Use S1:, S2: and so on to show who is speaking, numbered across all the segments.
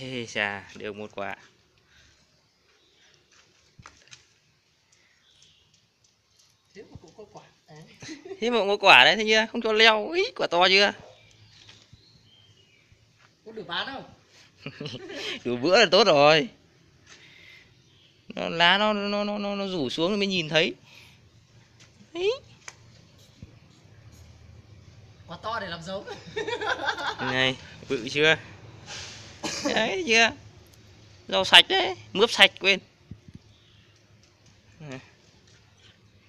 S1: Ê chà, được một quả.
S2: thiếu mà cũng có quả đấy.
S1: Thế mà cũng có quả đấy, thấy chưa? Không cho leo. Ý, quả to chưa?
S2: có được bán không
S1: Đủ bữa là tốt rồi. Nó, lá nó nó nó nó, nó rủ xuống mới nhìn thấy. Ý.
S2: quả to để làm giống
S1: Này, bự chưa? Đấy, chưa? Rau sạch đấy, mướp sạch quên.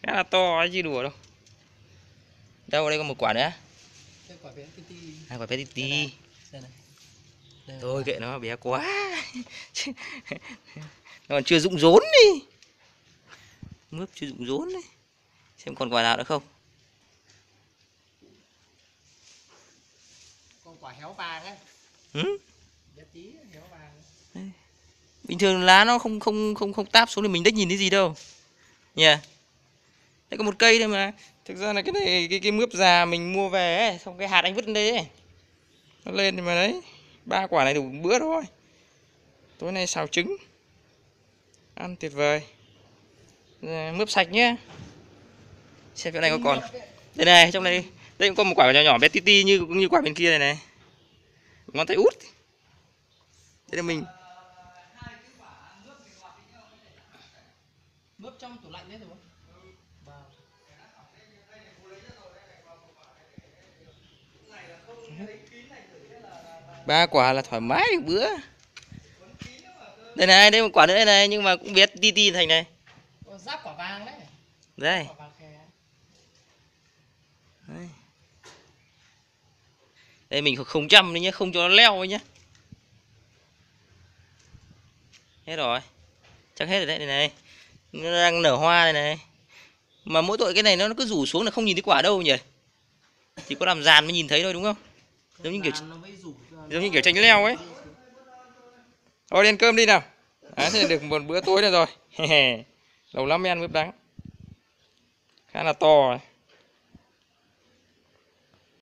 S1: Khá là to chứ đùa đâu. Đâu đây có một quả nữa.
S2: quả bé tí tí
S1: Hai quả bé tí tí. Thôi kệ nó bé quá. nó còn chưa rụng rốn đi. Mướp chưa rụng rốn đấy. Xem còn quả nào nữa không?
S2: con quả héo vàng ấy
S1: Ừ? Bình thường lá nó không không không không táp xuống thì mình đếch nhìn thấy gì đâu. Nhỉ? Đây có một cây thôi mà. Thực ra là cái này cái cái mướp già mình mua về ấy, xong cái hạt anh vứt lên đây ấy. Nó lên thì mà đấy. Ba quả này đủ bữa thôi. Tối nay xào trứng. Ăn tuyệt vời. Dạ, mướp sạch nhá. Xem chỗ này có còn. Đây này, trong này đây cũng có một quả nhỏ nhỏ bé tí ti như như quả bên kia này này. Ngón tay út. Đây là mình
S2: mướp trong tủ lạnh đấy rồi.
S1: Ba quả là thoải mái bữa. Đây này đây một quả nữa đây này nhưng mà cũng biết ti ti thành này.
S2: Giáp quả vàng đấy.
S1: Đây. Đây, mình không- chăm đấy nhá không cho nó leo ấy nhá hết rồi. Chắc hết rồi đấy đây này. Nó đang nở hoa đây này. Mà mỗi tội cái này nó cứ rủ xuống là không nhìn thấy quả đâu nhỉ? Chỉ có làm giàn mới nhìn thấy thôi đúng không? Giống như kiểu- giống như kiểu chanh leo ấy. Thôi đi ăn cơm đi nào. Đấy, thế là được một bữa tối rồi rồi. Lâu lắm mới ăn mướp đắng. Khá là to rồi